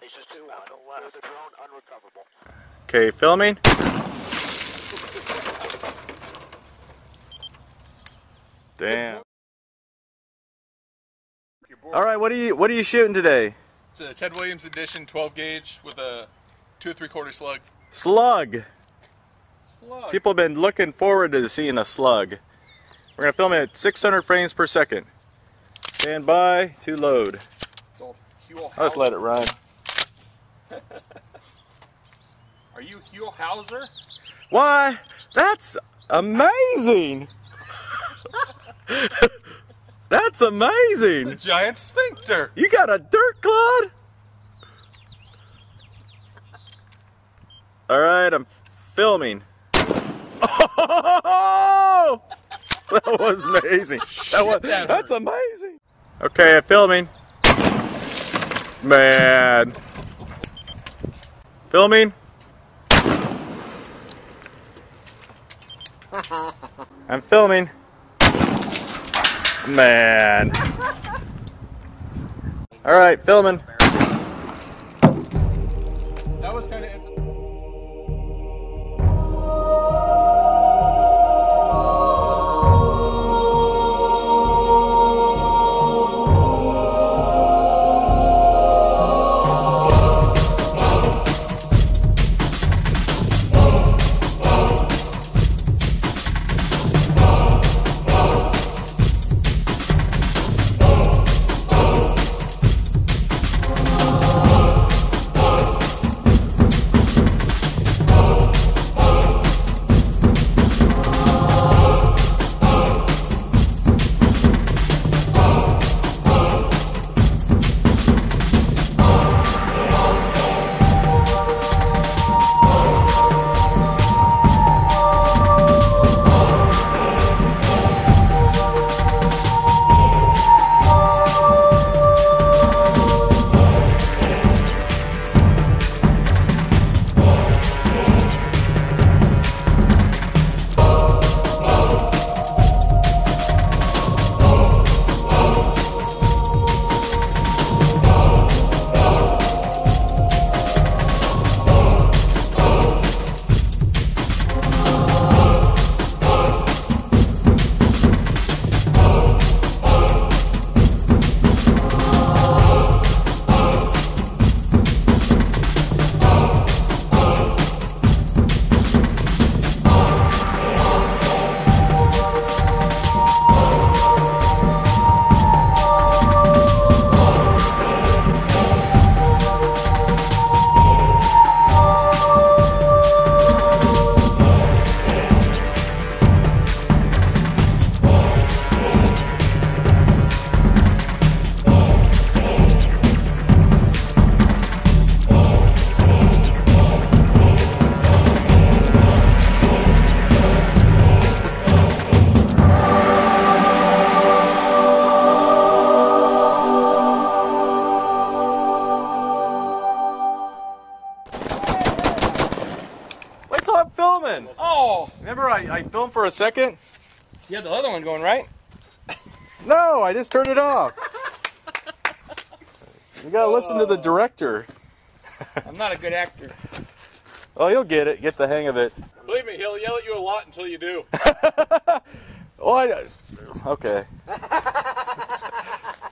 the drone unrecoverable. Okay, filming. Damn. All right, what are you what are you shooting today? It's a Ted Williams edition 12 gauge with a two and three quarter slug. Slug. Slug. People have been looking forward to seeing a slug. We're gonna film it at 600 frames per second. Stand by to load. It's old Huell Let's let it run. Are you Huell Howser? Why? That's amazing. That's amazing. The giant sphincter. You got a dirt clod? All right, I'm filming. Oh, that was amazing. That was, that's amazing. Okay, I'm filming. Man. Filming. I'm filming. Man. All right, filming. Wait filming. Oh! Remember I, I filmed for a second? You had the other one going, right? No, I just turned it off. You gotta listen to the oh. director. I'm not a good actor. Oh, you'll get it. Get the hang of it. Believe me, he'll yell at you a lot until you do. Oh, I, okay.